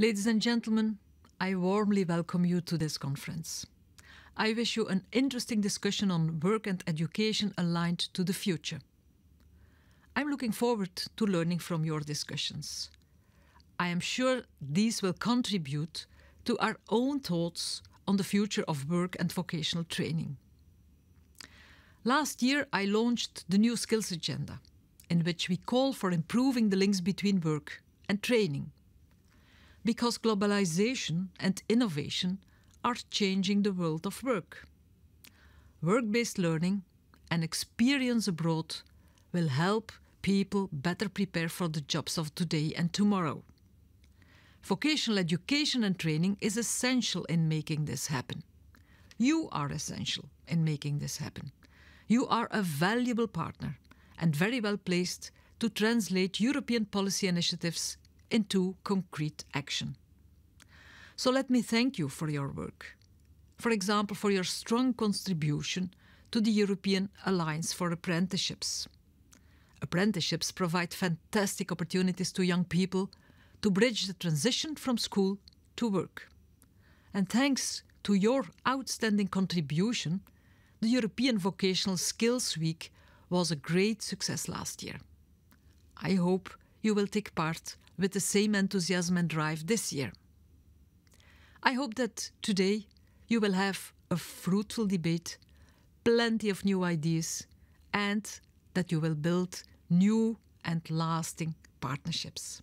Ladies and gentlemen, I warmly welcome you to this conference. I wish you an interesting discussion on work and education aligned to the future. I'm looking forward to learning from your discussions. I am sure these will contribute to our own thoughts on the future of work and vocational training. Last year, I launched the New Skills Agenda, in which we call for improving the links between work and training because globalization and innovation are changing the world of work. Work based learning and experience abroad will help people better prepare for the jobs of today and tomorrow. Vocational education and training is essential in making this happen. You are essential in making this happen. You are a valuable partner and very well placed to translate European policy initiatives into concrete action. So let me thank you for your work. For example, for your strong contribution to the European Alliance for Apprenticeships. Apprenticeships provide fantastic opportunities to young people to bridge the transition from school to work. And thanks to your outstanding contribution, the European Vocational Skills Week was a great success last year. I hope you will take part with the same enthusiasm and drive this year. I hope that today you will have a fruitful debate, plenty of new ideas, and that you will build new and lasting partnerships.